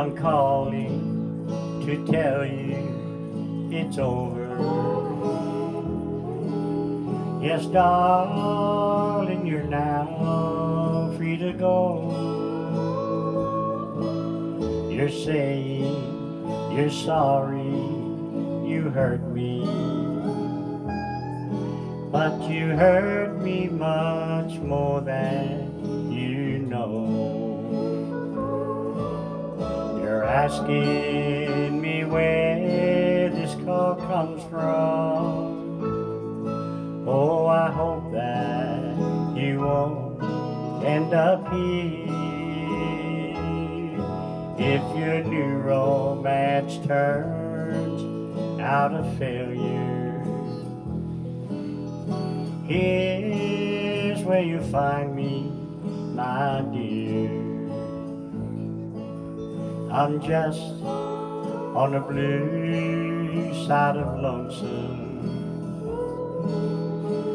I'm calling to tell you it's over. Yes, darling, you're now free to go. You're saying you're sorry you hurt me. But you hurt me much more than asking me where this call comes from. Oh, I hope that you won't end up here. If your new romance turns out a failure, here's where you find me, my dear. I'm just on the blue side of lonesome,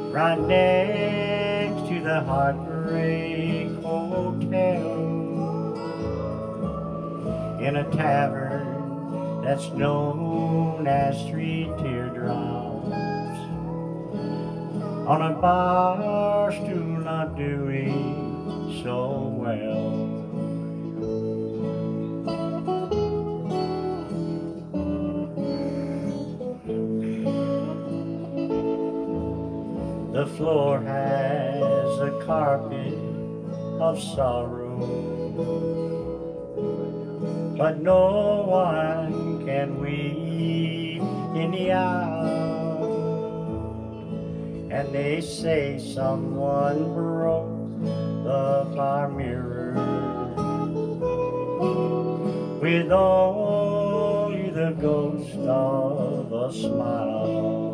right next to the Heartbreak Hotel, in a tavern that's known as Three Teardrops, on a bar stool not doing so well. The floor has a carpet of sorrow, but no one can weep in the aisle. And they say someone broke the bar mirror with only the ghost of a smile.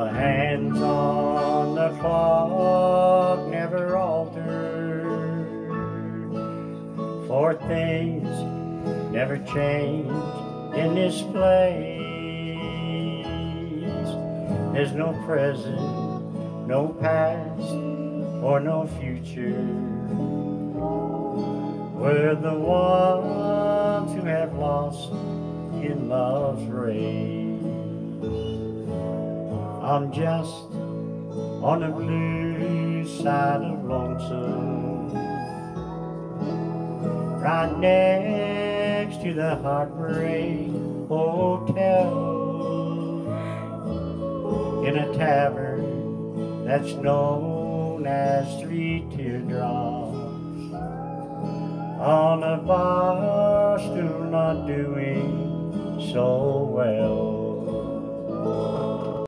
The hands on the clock never altered, for things never change in this place. There's no present, no past, or no future. We're the ones who have lost in love's race. I'm just on the blue side of lonesome, right next to the Heartbreak Hotel, in a tavern that's known as Three Teardrops, on a bar stool not doing so well.